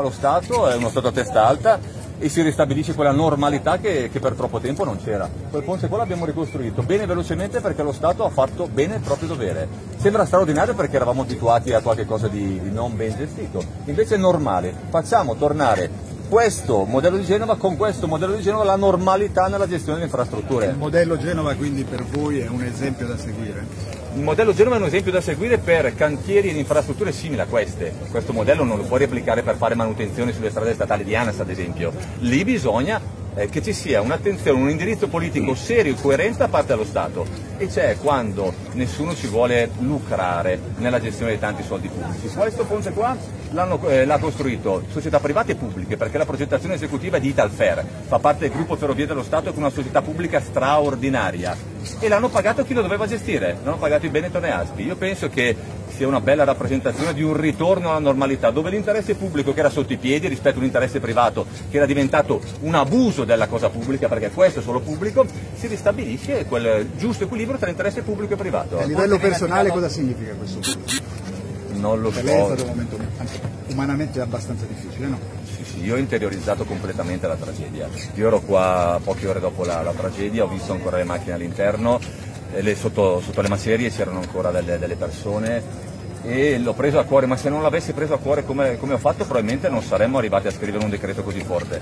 Lo Stato è uno Stato a testa alta e si ristabilisce quella normalità che, che per troppo tempo non c'era. Quel ponte qua l'abbiamo ricostruito bene e velocemente perché lo Stato ha fatto bene il proprio dovere. Sembra straordinario perché eravamo abituati a qualcosa di, di non ben gestito, invece è normale. Facciamo tornare questo modello di Genova con questo modello di Genova la normalità nella gestione delle infrastrutture. Il modello Genova quindi per voi è un esempio da seguire? Il modello Genova è un esempio da seguire per cantieri ed infrastrutture simili a queste. Questo modello non lo puoi replicare per fare manutenzione sulle strade statali di ANAS ad esempio. Lì bisogna eh, che ci sia un'attenzione, un indirizzo politico serio e coerente da parte dello Stato e c'è quando nessuno ci vuole lucrare nella gestione di tanti soldi pubblici. Questo ponte qua eh, l'ha costruito società private e pubbliche perché la progettazione esecutiva è di Italfer, fa parte del gruppo Ferrovie dello Stato e è una società pubblica straordinaria e l'hanno pagato chi lo doveva gestire, l'hanno pagato i Benetton e Aspi. Io penso che sia una bella rappresentazione di un ritorno alla normalità, dove l'interesse pubblico che era sotto i piedi rispetto all'interesse privato, che era diventato un abuso della cosa pubblica, perché questo è solo pubblico, si ristabilisce quel giusto equilibrio tra interesse pubblico e privato. A livello personale cosa significa questo? Non lo per so. lei è stato un momento umanamente abbastanza difficile, no? Sì, sì, io ho interiorizzato completamente la tragedia. Io ero qua poche ore dopo la, la tragedia, ho visto ancora le macchine all'interno, le, sotto, sotto, le macerie c'erano ancora delle, delle persone e l'ho preso a cuore, ma se non l'avessi preso a cuore come, come ho fatto probabilmente non saremmo arrivati a scrivere un decreto così forte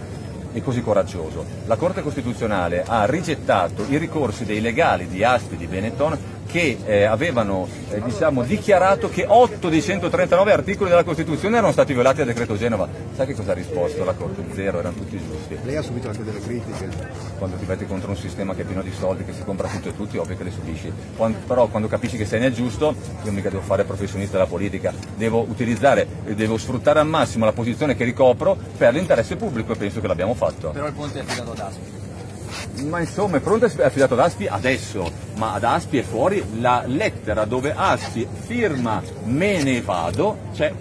e così coraggioso. La Corte Costituzionale ha rigettato i ricorsi dei legali di Aspi di Benetton che eh, avevano eh, diciamo, dichiarato che 8 dei 139 articoli della Costituzione erano stati violati dal decreto Genova. Sai che cosa ha risposto la Corte? Zero, erano tutti giusti. Lei ha subito anche delle critiche? Quando ti metti contro un sistema che è pieno di soldi, che si compra tutto e tutti, ovvio che le subisci. Quando, però quando capisci che sei nel giusto, io mica devo fare professionista della politica, devo utilizzare e devo sfruttare al massimo la posizione che ricopro per l'interesse pubblico e penso che l'abbiamo fatto. Però il ponte è affidato ad Aspi ma insomma il pronto è affidato ad Aspi adesso, ma ad Aspi è fuori la lettera dove Aspi firma me ne vado, c'è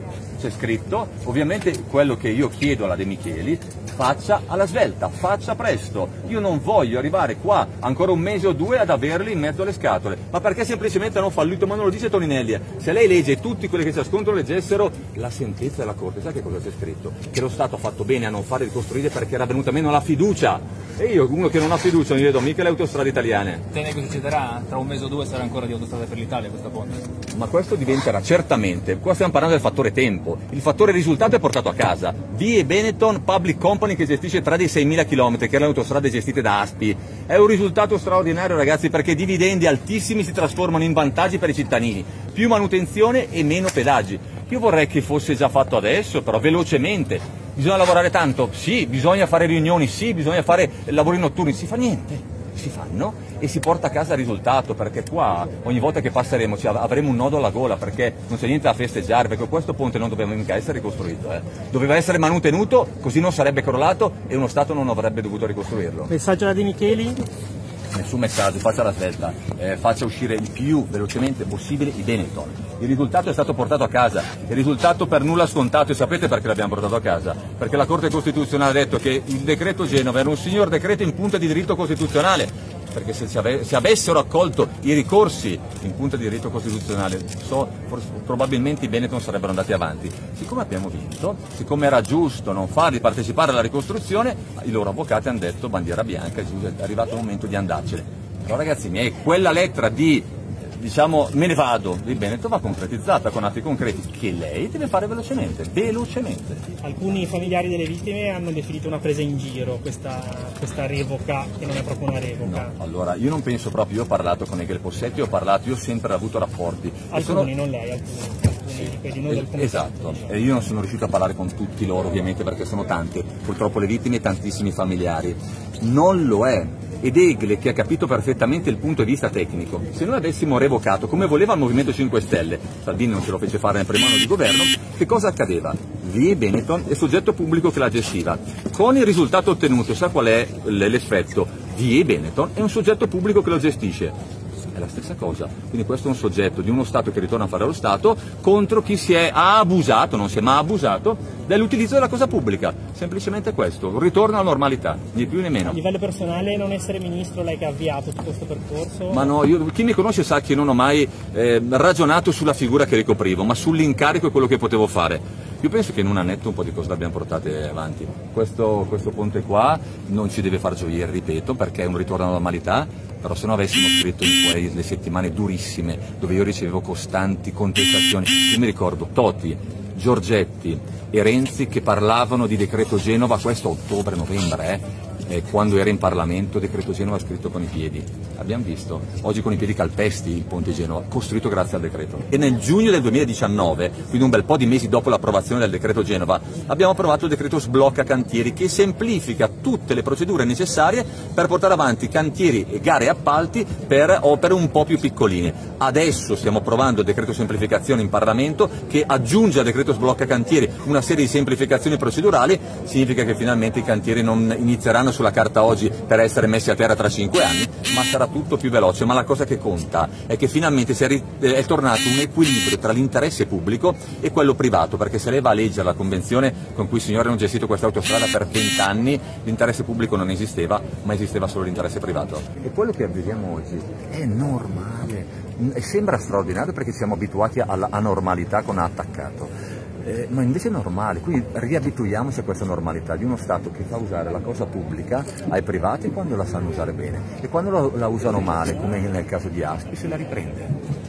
scritto, ovviamente quello che io chiedo alla De Micheli faccia alla svelta, faccia presto. Io non voglio arrivare qua ancora un mese o due ad averli in mezzo alle scatole, ma perché semplicemente hanno fallito, ma non lo dice Toninelli. Se lei legge tutti quelli che si ascoltano leggessero la sentenza della Corte, sa che cosa c'è scritto? Che lo Stato ha fatto bene a non fare ricostruire perché era venuta meno la fiducia. E io, uno che non ha fiducia, non gli vedo mica le autostrade italiane. Tene che succederà? Tra un mese o due sarà ancora di autostrade per l'Italia questa ponte? Ma questo diventerà certamente, qua stiamo parlando del fattore tempo, il fattore risultato è portato a casa. Vie Benetton Public Company company che gestisce tra dei 6.000 km, che erano autostrade gestite da Aspi. È un risultato straordinario ragazzi perché dividendi altissimi si trasformano in vantaggi per i cittadini, più manutenzione e meno pedaggi. Io vorrei che fosse già fatto adesso, però velocemente. Bisogna lavorare tanto? Sì, bisogna fare riunioni, sì, bisogna fare lavori notturni, si fa niente si fanno e si porta a casa il risultato perché qua ogni volta che passeremo avremo un nodo alla gola perché non c'è niente da festeggiare perché questo ponte non doveva mica essere ricostruito eh. doveva essere manutenuto così non sarebbe crollato e uno Stato non avrebbe dovuto ricostruirlo messaggio da De Micheli? Nessun messaggio, faccia la svelta, eh, faccia uscire il più velocemente possibile i Benetton. Il risultato è stato portato a casa, il risultato per nulla scontato e sapete perché l'abbiamo portato a casa? Perché la Corte Costituzionale ha detto che il decreto Genova era un signor decreto in punta di diritto costituzionale, perché se, se, avessero accolto i ricorsi in punta di diritto costituzionale, so, forse, probabilmente i Benetton sarebbero andati avanti. Siccome abbiamo vinto, siccome era giusto non farli partecipare alla ricostruzione, i loro avvocati hanno detto bandiera bianca, è arrivato il momento di andarcene. Però ragazzi miei, quella lettera di diciamo me ne vado di Benetton va concretizzata con atti concreti che lei deve fare velocemente, velocemente. Alcuni familiari delle vittime hanno definito una presa in giro questa, questa revoca che non è proprio una revoca. No, allora io non penso proprio, io ho parlato con Egel Possetti, ho parlato, io ho sempre avuto rapporti. Alcuni, sono... non lei, alcuni. Sì, esatto, e io non sono riuscito a parlare con tutti loro ovviamente perché sono tante, purtroppo le vittime e tantissimi familiari. Non lo è, ed Egle che ha capito perfettamente il punto di vista tecnico. Se noi avessimo revocato, come voleva il Movimento 5 Stelle, Salvini non ce lo fece fare nel primo anno di governo, che cosa accadeva? Vie Benetton è soggetto pubblico che la gestiva. Con il risultato ottenuto, sa qual è l'effetto? Vie Benetton è un soggetto pubblico che lo gestisce è la stessa cosa. Quindi questo è un soggetto di uno Stato che ritorna a fare lo Stato contro chi si è abusato, non si è mai abusato, dell'utilizzo della cosa pubblica. Semplicemente questo, un ritorno alla normalità, né più né meno. A livello personale non essere ministro lei che ha avviato tutto questo percorso? Ma no, io, chi mi conosce sa che non ho mai eh, ragionato sulla figura che ricoprivo, ma sull'incarico e quello che potevo fare Io penso che in un annetto un po' di cose l'abbiamo portate avanti. Questo, questo ponte qua non ci deve far gioire, ripeto, perché è un ritorno alla normalità, però se no avessimo scritto in quelle settimane durissime dove io ricevevo costanti contestazioni, io mi ricordo Toti, Giorgetti e Renzi che parlavano di decreto Genova, questo ottobre-novembre, eh, eh, quando era in Parlamento, decreto Genova scritto con i piedi. Abbiamo visto, oggi con i piedi calpesti il ponte Genova, costruito grazie al decreto. E nel giugno del 2019, quindi un bel po' di mesi dopo l'approvazione del decreto Genova, abbiamo approvato il decreto sblocca cantieri che semplifica tutte le procedure necessarie per portare avanti cantieri e gare e appalti per opere un po' più piccoline. Adesso stiamo approvando il decreto semplificazione in Parlamento che aggiunge al decreto sblocca cantieri una serie di semplificazioni procedurali, significa che finalmente i cantieri non inizieranno sulla carta oggi per essere messi a terra tra cinque anni, ma sarà tutto più veloce. Ma la cosa che conta è che finalmente è tornato un equilibrio tra l'interesse pubblico e quello privato, perché se lei va a leggere la convenzione con cui i signori hanno gestito questa autostrada per vent'anni, l'interesse pubblico non esisteva, ma esisteva solo l'interesse privato. E quello che viviamo oggi è normale, sembra straordinario perché siamo abituati alla anormalità con attaccato eh, ma invece è normale, quindi riabituiamoci a questa normalità di uno Stato che fa usare la cosa pubblica ai privati quando la sanno usare bene e quando la, la usano male, come nel caso di Aspi, se la riprende.